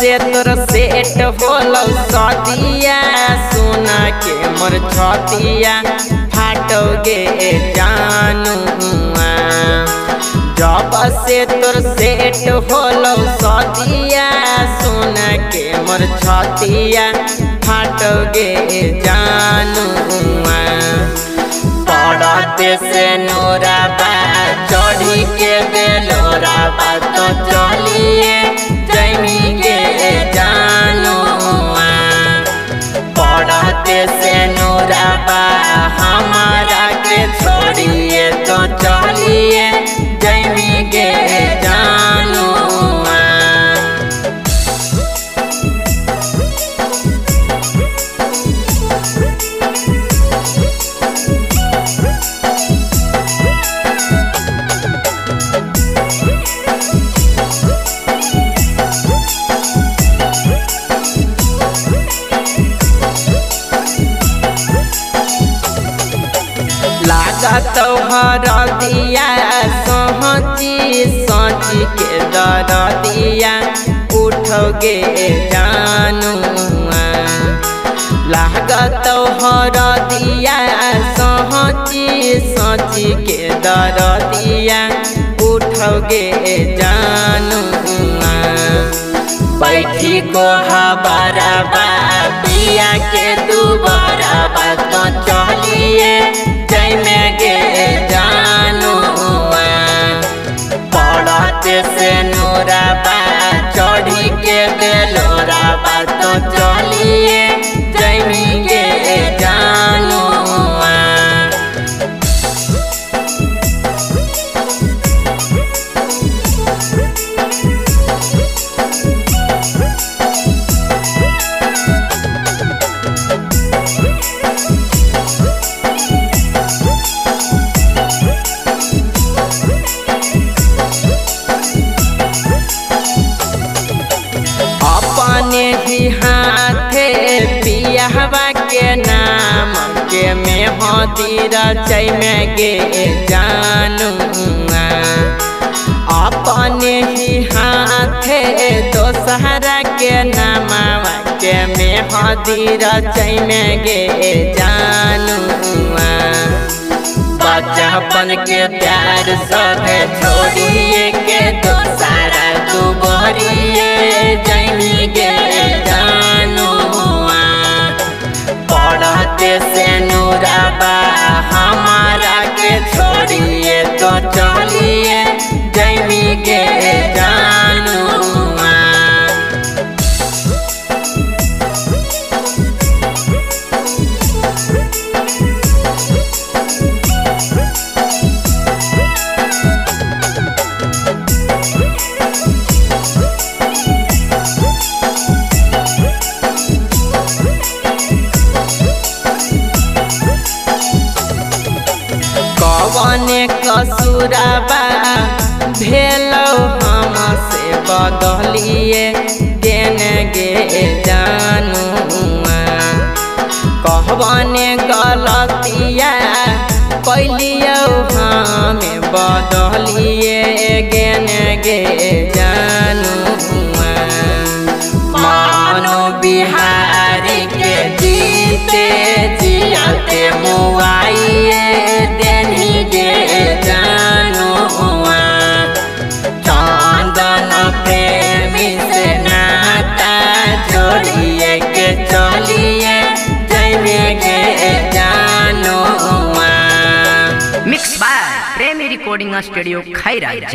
से तोर सेट होलो सदिया, सोना के मोर छतिया फाटोगे जानुआ जब से तोर सेट होलो सदिया, सोना के मोर छतिया फाटोगे जानुआ पड़ते से नोरा बा, चढ़ी के बेलोरा बा तो छोड़िए लागत हर दिया सोची सोची के दर दिया, उठोगे जानुआ लागत हर दिया सोची सोची के दर दिया, उठोगे जानुआ बैठी को हबारा बा के दुबारा बा बेलोरा बा तो चलिए। के नाम के में हदीर चै में गे जानुआ अपने ही हाथे दोसहरा के नाम के में हदीर चै में गे जानुआ बचपन के प्यार सब छोड़िए के दोसारा तू बहरिए जैनी गे कवने कसुराबा भेलो हमसे बदलिए गेने गे जानुआ कहने गलतिया कैलियो हमें बदलिए गेने गे जानुआ मिक्स बाय